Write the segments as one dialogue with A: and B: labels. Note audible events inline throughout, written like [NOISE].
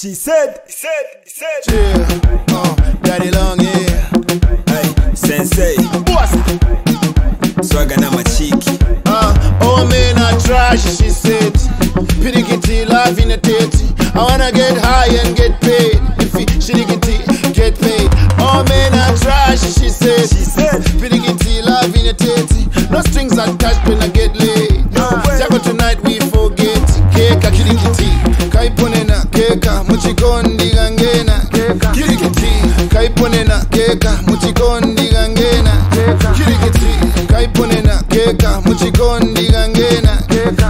A: She said, he said, he said.
B: Yeah, uh, daddy long hair.
A: Hey, sensei,
B: Boss.
A: swaga na machiki.
B: Uh, oh man, I trash, she said. Pirikiti, love in a titty. I wanna get high and get paid. If it shirikiti, get paid. Oh man, I trash, she said.
A: She said,
B: Pirikiti, love in a titty. No strings attached when I get laid. Kaiponena keka muchikondi gangena. Kirikiti. Kaiponena keka muchikondi gangena.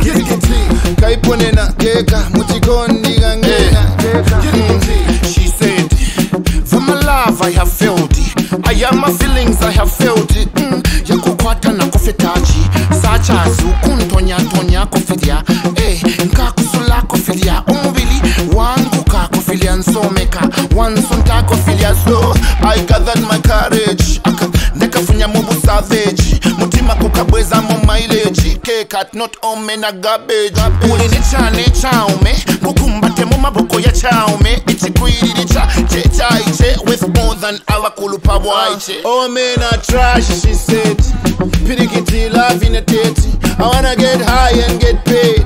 B: Kirikiti. Kaiponena keka muchikondi gangena. Kirikiti. She said, For my love I have failed. I am my feelings I have it. Mm. yakukwata na tonya sachazi ndakomeka once ndakofilya so i gathered my courage. Ndakafunyamo busaveji mutima kukabwezamo mileji kekat not omen a garbage. Ulini cyane chaume kukumbate mu maboko ya chaume ikikwiriri cha che chaiche with more than abakulu pabwaiche ah. omen oh, a trash she said. Pirikiti love in a tete i wanna get high and get paid.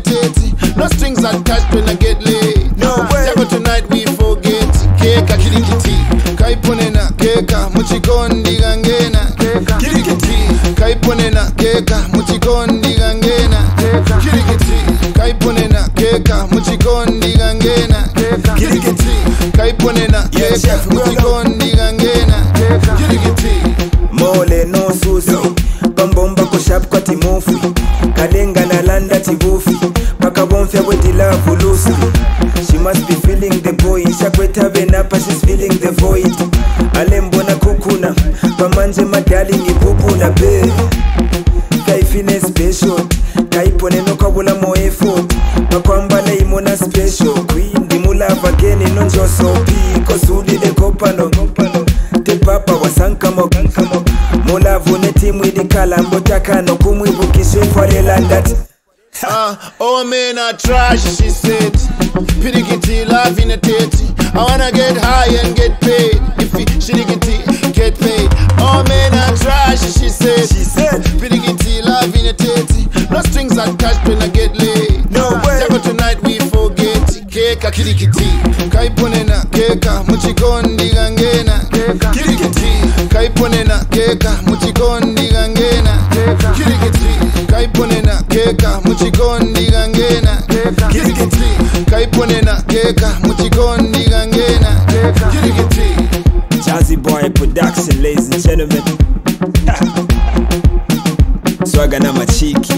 B: Titty no strings attached when I get laid
A: No way.
B: Jago tonight we forget. Keka kirikiti kaiponena keka muchikondi gangena kirikiti kaiponena keka muchikondi gangena kirikiti kaiponena keka muchikondi gangena kirikiti kaiponena
A: Yeah,
B: keka
A: chef, well done.
B: muchikondi gangena
A: ngemva kwetilavulusa she must be feeling the going shakwethabenapha she's feeling the void. Alembona khukhuna kwamanje madali ngiphuphuna be. Kayifine special kayibhone nokhwabula moefort bakwambala imona special kwindimulava keni nonjosophi kozulile kopano tepapa wasankamo mulavu netimu ilikala mbotakano kumwibukiswe kwarelandati
B: Uh, oh man, I trash, she said. Pirikiti, love in a titty. I wanna get high and get paid. If it shirikiti, get paid. Oh man, I trash, she said.
A: She said,
B: Pirikiti, love in a titty. No strings attached when I get laid.
A: No way.
B: Jago tonight we forget. Keka kirikiti. Kaiponena keka muchikondi gangena. Kirikiti. Kaiponena keka muchikondi keka muchikondi gangena. Kirikiti. Kaiponena keka muchikondi gangena. Kirikiti.
A: Jazzy Boy Production, ladies and gentlemen. [LAUGHS] Swaga na machiki.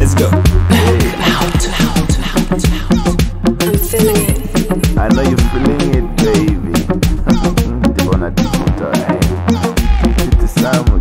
A: Let's go.
C: I'm feeling it.
D: I know you're feeling it, baby. Ndibona difuta. Titisamu,